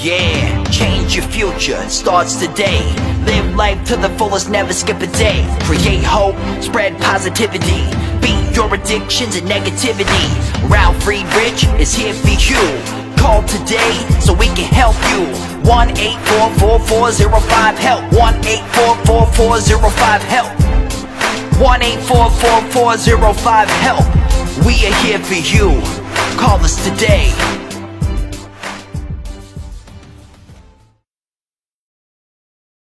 Yeah, change your future, starts today. Live life to the fullest, never skip a day. Create hope, spread positivity. Beat your addictions and negativity. Ralf Friedrichs is here for you. Call today so we can help you. 1 844 help. 1 844 help. 1 844 help. We are here for you. Call us today.